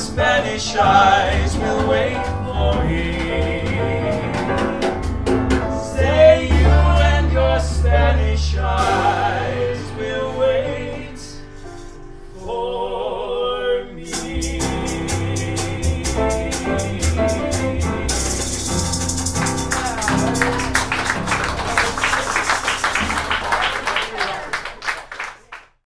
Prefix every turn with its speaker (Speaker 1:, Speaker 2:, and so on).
Speaker 1: Spanish eyes will wait for me.